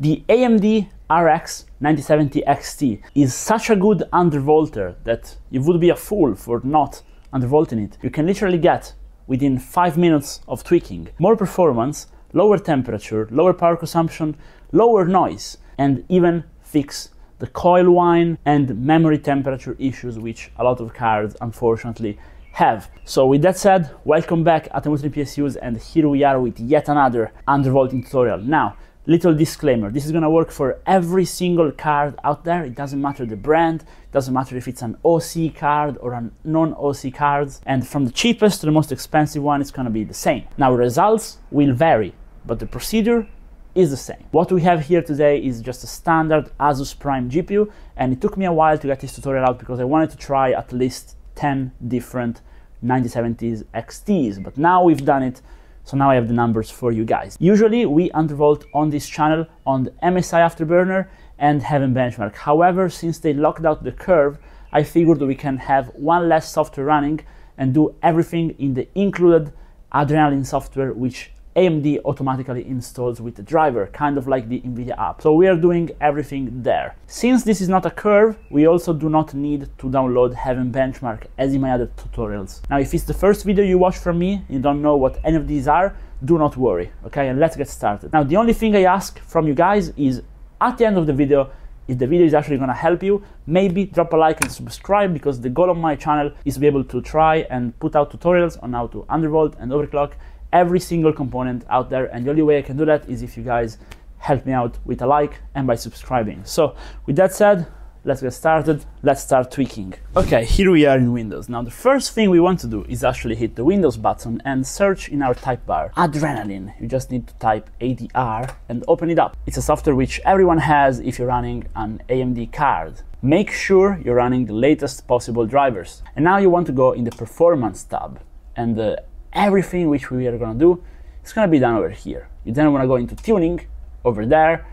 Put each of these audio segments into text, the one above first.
The AMD RX 9070 XT is such a good undervolter that you would be a fool for not undervolting it. You can literally get within 5 minutes of tweaking more performance, lower temperature, lower power consumption, lower noise, and even fix the coil whine and memory temperature issues which a lot of cards unfortunately have. So with that said, welcome back at ImWateringPSUs and here we are with yet another undervolting tutorial. Now, little disclaimer this is going to work for every single card out there. It doesn't matter the brand it doesn't matter if it's an oc card or a non-oc card. And from the cheapest to the most expensive one it's going to be the same. Now results will vary but the procedure is the same. What we have here today is just a standard asus prime gpu and it took me a while to get this tutorial out because i wanted to try at least 10 different 9070s xts but now we've done it so now I have the numbers for you guys. Usually we undervolt on this channel on the MSI Afterburner and Heaven Benchmark. However, since they locked out the curve, I figured we can have one less software running and do everything in the included Adrenalin software, which AMD automatically installs with the driver, kind of like the NVIDIA app. So we are doing everything there. Since this is not a curve, we also do not need to download Heaven Benchmark as in my other tutorials. Now, if it's the first video you watch from me, you don't know what any of these are, do not worry, okay? And let's get started. Now, the only thing I ask from you guys is at the end of the video, if the video is actually going to help you, maybe drop a like and subscribe because the goal of my channel is to be able to try and put out tutorials on how to undervolt and overclock every single component out there. And the only way I can do that is if you guys help me out with a like and by subscribing. So with that said, let's get started. Let's start tweaking. Okay, here we are in Windows. Now the first thing we want to do is actually hit the Windows button and search in our type bar. Adrenalin, You just need to type ADR and open it up. It's a software which everyone has if you're running an AMD card. Make sure you're running the latest possible drivers. And now you want to go in the Performance tab and the everything which we are gonna do is gonna be done over here. You then wanna go into tuning over there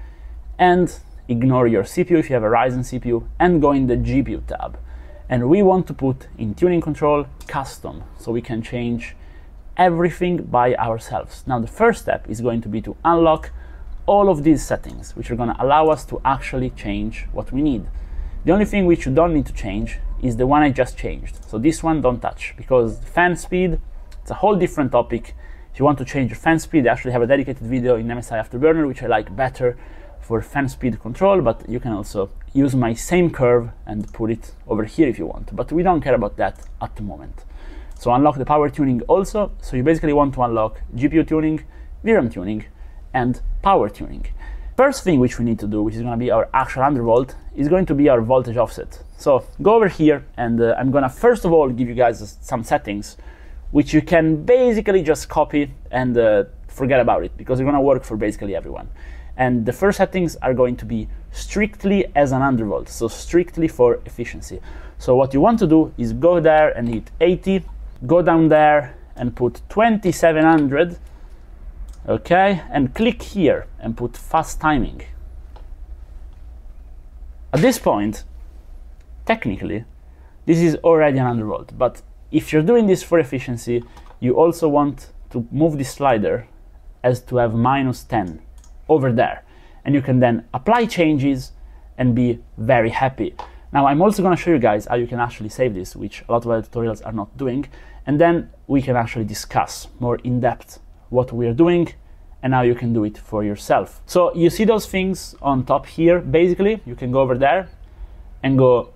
and ignore your CPU if you have a Ryzen CPU and go in the GPU tab. And we want to put in tuning control custom so we can change everything by ourselves. Now the first step is going to be to unlock all of these settings, which are going to allow us to actually change what we need. The only thing which you don't need to change is the one I just changed. So this one don't touch because fan speed it's a whole different topic. If you want to change your fan speed, I actually have a dedicated video in MSI Afterburner, which I like better for fan speed control, but you can also use my same curve and put it over here if you want. But we don't care about that at the moment. So unlock the power tuning also. So you basically want to unlock GPU tuning, VRAM tuning, and power tuning. First thing which we need to do, which is going to be our actual undervolt, is going to be our voltage offset. So go over here and uh, I'm going to first of all give you guys some settings which you can basically just copy and uh, forget about it because it's going to work for basically everyone. And the first settings are going to be strictly as an undervolt, so strictly for efficiency. So what you want to do is go there and hit 80, go down there and put 2700, okay, and click here and put fast timing. At this point, technically, this is already an undervolt, but if you're doing this for efficiency, you also want to move the slider as to have minus 10 over there. And you can then apply changes and be very happy. Now I'm also going to show you guys how you can actually save this, which a lot of other tutorials are not doing. And then we can actually discuss more in depth what we are doing and how you can do it for yourself. So you see those things on top here. Basically, you can go over there and go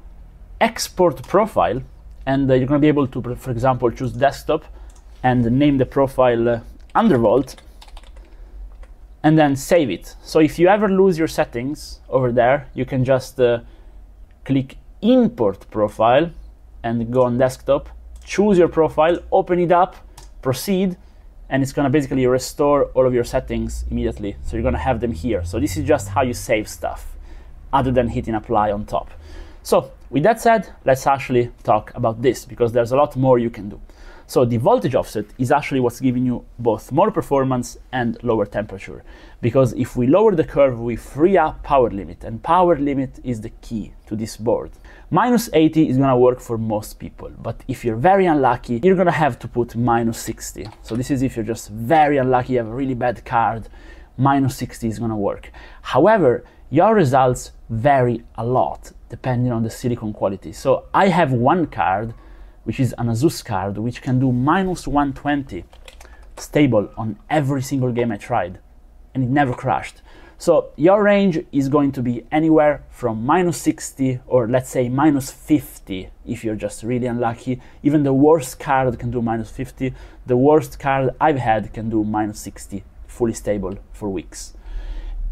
export profile and uh, you're going to be able to, for example, choose desktop and name the profile uh, undervolt and then save it. So if you ever lose your settings over there, you can just uh, click import profile and go on desktop, choose your profile, open it up, proceed, and it's going to basically restore all of your settings immediately. So you're going to have them here. So this is just how you save stuff other than hitting apply on top. So with that said, let's actually talk about this because there's a lot more you can do. So the voltage offset is actually what's giving you both more performance and lower temperature. Because if we lower the curve, we free up power limit and power limit is the key to this board. Minus 80 is gonna work for most people, but if you're very unlucky, you're gonna have to put minus 60. So this is if you're just very unlucky, you have a really bad card, minus 60 is gonna work. However, your results vary a lot depending on the silicon quality. So I have one card, which is an Asus card, which can do minus 120 stable on every single game I tried, and it never crashed. So your range is going to be anywhere from minus 60 or let's say minus 50 if you're just really unlucky. Even the worst card can do minus 50. The worst card I've had can do minus 60 fully stable for weeks.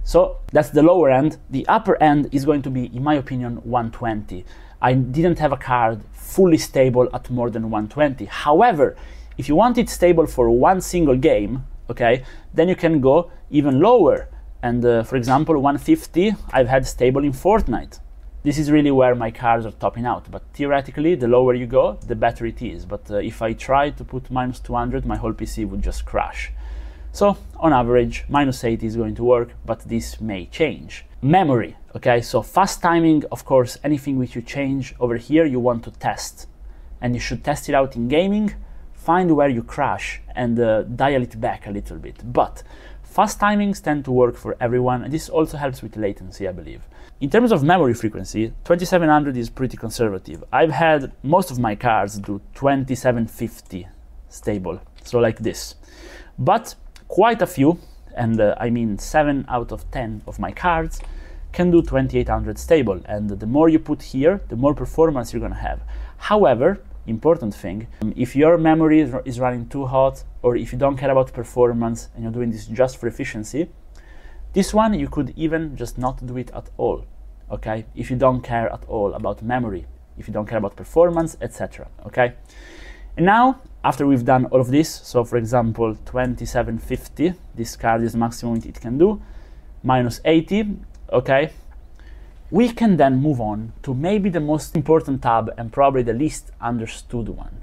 So that's the lower end. The upper end is going to be, in my opinion, 120. I didn't have a card fully stable at more than 120. However, if you want it stable for one single game, okay, then you can go even lower. And uh, for example, 150 I've had stable in Fortnite. This is really where my cards are topping out. But theoretically, the lower you go, the better it is. But uh, if I try to put minus 200, my whole PC would just crash. So on average, minus 80 is going to work, but this may change. Memory, okay, so fast timing, of course, anything which you change over here, you want to test. And you should test it out in gaming, find where you crash and uh, dial it back a little bit. But fast timings tend to work for everyone, and this also helps with latency, I believe. In terms of memory frequency, 2700 is pretty conservative. I've had most of my cards do 2750 stable, so like this. But quite a few, and uh, I mean 7 out of 10 of my cards, can do 2800 stable. And the more you put here, the more performance you're going to have. However, important thing, um, if your memory is running too hot, or if you don't care about performance and you're doing this just for efficiency, this one you could even just not do it at all, okay? If you don't care at all about memory, if you don't care about performance, etc., okay? And now after we've done all of this, so for example, 2750, this card is maximum it can do, minus 80, okay, we can then move on to maybe the most important tab and probably the least understood one.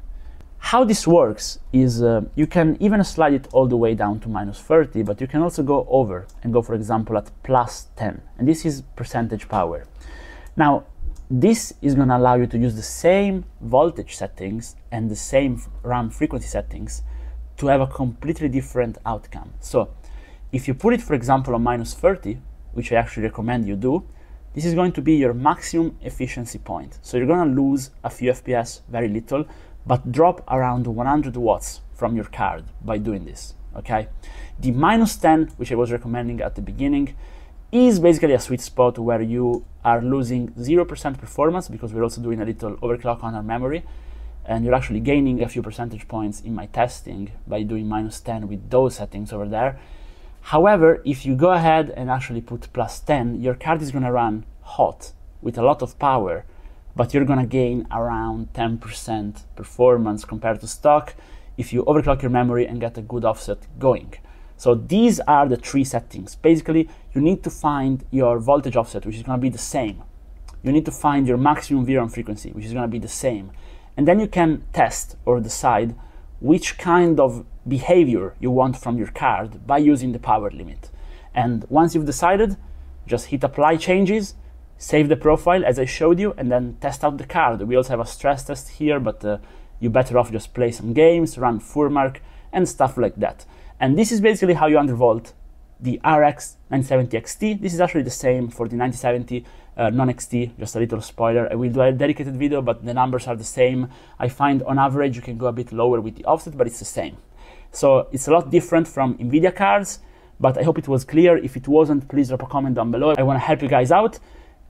How this works is uh, you can even slide it all the way down to minus 30, but you can also go over and go, for example, at plus 10, and this is percentage power. Now, this is going to allow you to use the same voltage settings and the same RAM frequency settings to have a completely different outcome. So if you put it, for example, on minus 30, which I actually recommend you do, this is going to be your maximum efficiency point. So you're going to lose a few FPS, very little, but drop around 100 watts from your card by doing this, okay? The minus 10, which I was recommending at the beginning, is basically a sweet spot where you are losing 0% performance because we're also doing a little overclock on our memory and you're actually gaining a few percentage points in my testing by doing minus 10 with those settings over there. However, if you go ahead and actually put plus 10, your card is going to run hot with a lot of power, but you're going to gain around 10% performance compared to stock if you overclock your memory and get a good offset going. So these are the three settings. Basically, you need to find your voltage offset, which is going to be the same. You need to find your maximum VRAM frequency, which is going to be the same. And then you can test or decide which kind of behavior you want from your card by using the power limit. And once you've decided, just hit apply changes, save the profile as I showed you, and then test out the card. We also have a stress test here, but uh, you're better off just play some games, run Furmark, and stuff like that. And this is basically how you undervolt the RX 970 XT. This is actually the same for the 9070 uh, non-XT, just a little spoiler. I will do a dedicated video, but the numbers are the same. I find on average you can go a bit lower with the offset, but it's the same. So it's a lot different from NVIDIA cards, but I hope it was clear. If it wasn't, please drop a comment down below. I want to help you guys out.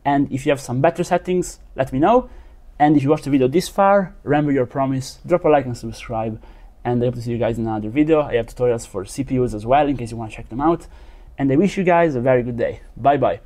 And if you have some better settings, let me know. And if you watched the video this far, remember your promise, drop a like and subscribe and I hope to see you guys in another video. I have tutorials for CPUs as well in case you want to check them out. And I wish you guys a very good day. Bye bye.